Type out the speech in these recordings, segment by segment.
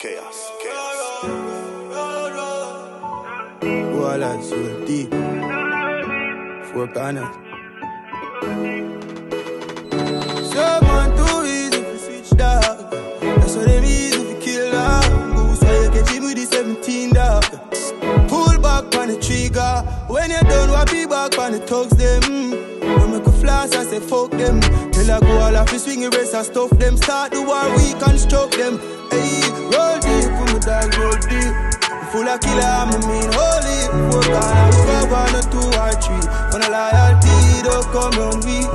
Khaos, Khaos. Wallers so deep. Four corners. So man too easy to switch dog. That's what them easy to kill dog. Goose why you catch him with the 17 dog. Pull back on the trigger. When you done, what be back on the thugs them. When make a flash, I say fuck them. Till I go all off the swing erase and stuff them. Start the war, we construct them. Hey, roll deep, put my dog roll deep. Full of killer, I'm a mean holy. Four we go one or two or three. When a loyalty don't come on we.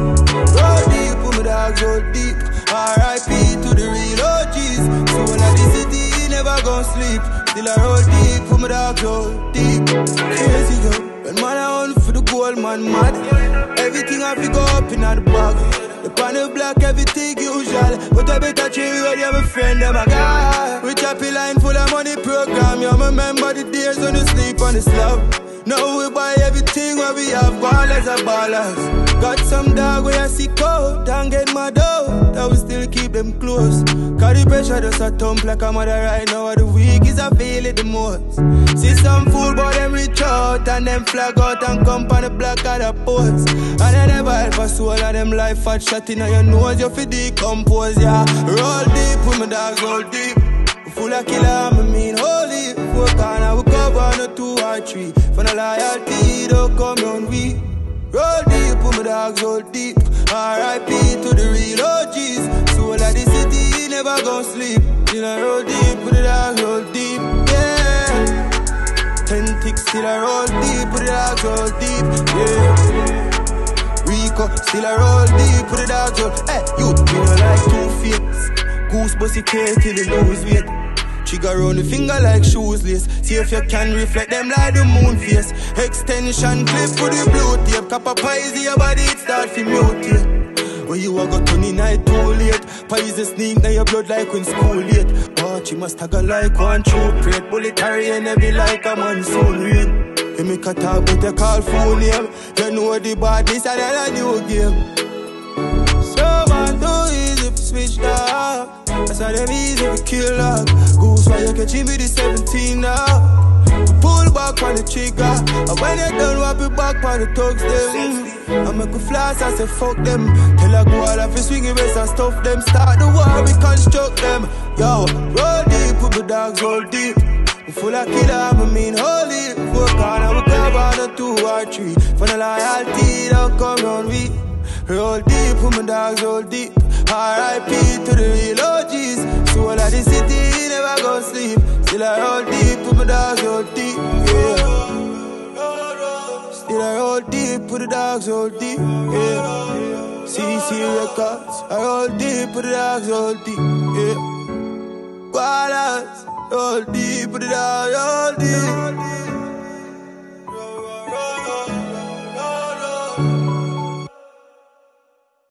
Roll deep, put my dogs roll deep. R.I.P. to the real OGs. So when I the city, never gon' sleep. Still I roll deep, put my dogs roll deep. Crazy yo, when man I on for the gold, man mad. Everything I fi go up in the bag. The the block, everything usual. But I better chill with you, my friend, them a guy. We happy line full of money program. You remember the days when you sleep on the slab. Now we buy everything where we have ballers and ballers. Got some dog where I see cold and get my dough. That we still keep them close. Cause the pressure just a thump like a mother right now. The week is I feel it the most. See some fool boy them reach out and them flag out and come on the block of the post. And they never help a soul of them life fat shot in your nose. You fi decompose, yeah. Roll deep with my dogs, roll deep. Full of killer, I'm a mean holy. Four corner, we cover on a two or three. For the loyalty, don't come on we. Roll deep, put my dogs roll deep. R.I.P. to the real OGs. Soul of the city, never gon' sleep. Till I roll deep, put the dogs roll deep. Yeah. Ten ticks, still I roll deep, put the dogs roll deep. Yeah. Rico, still I roll deep, put the dogs roll. Hey, you, you know like two face. Goose it tail till you lose weight. Trigger round the finger like shoes lace. See if you can reflect them like the moon face. Extension clip for the blue tape. Copper pies your body, it start to mutate. When you a got turning night too late. Pies the sneak now your blood like when school late. Watch you must stagger like one true plate. Bullet carrying heavy like a monsoon rain. You make a talk but you call full name. You know the badness and then a new game. So That's how them easy to kill dog. Goose why you catch him with the 17 now. Pull back on the trigger. And when you done, wrap it back on the thugs them. I make a flash, I say fuck them. Till I go all off swing erase and stuff them. Start the war, we construct them. Yo, roll deep, put the dogs roll deep. We full of killer, a mean holy. Four corner, we cover on a two or three. For the loyalty, we. Roll deep, put my dogs roll deep. R.I.P. to the real OGs. Soul of the city, never gon' sleep. Still I roll deep, put my dogs roll deep. Yeah. Still I roll deep, put the dogs roll deep. Yeah. CDC records, I roll deep, put the dogs roll deep. Yeah. Gualas, roll deep, put the dogs roll deep.